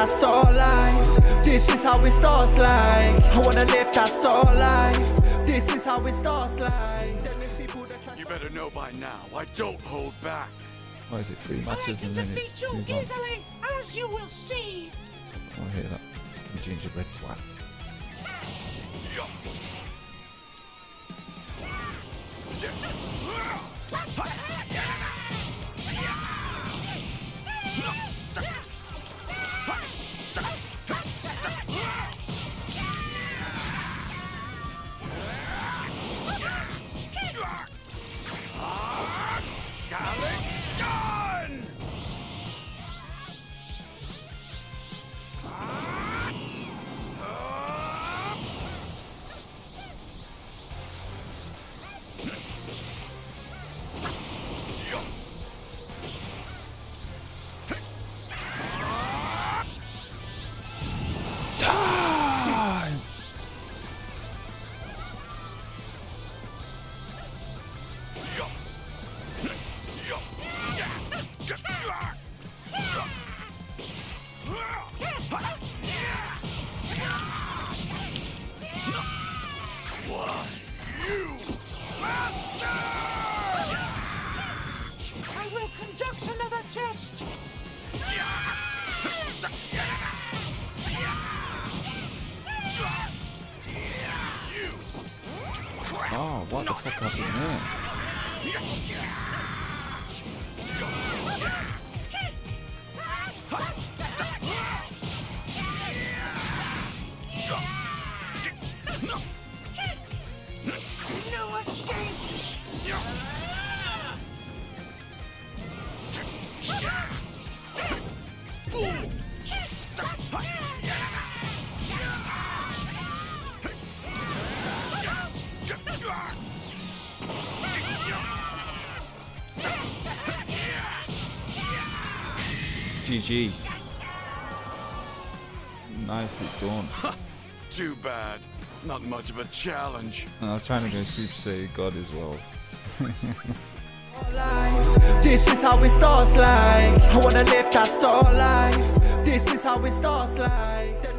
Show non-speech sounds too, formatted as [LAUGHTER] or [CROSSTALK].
that star life. This is how it starts like. I wanna live that star life. This is how it starts like. Then there's people that try You better know by now, I don't hold back. Why is it three I matches can and then it defeat you move on? easily, as you will see. I want to hear that. You gingerbread twat. Galick gun! Time! I will conduct another test. Oh, what the fuck happened there? No escape. GG. Nicely done. Too bad. Not much of a challenge. I was trying to go Super Saiyan God as well. [LAUGHS] This is how it starts like. I wanna live that star life. This is how it starts like.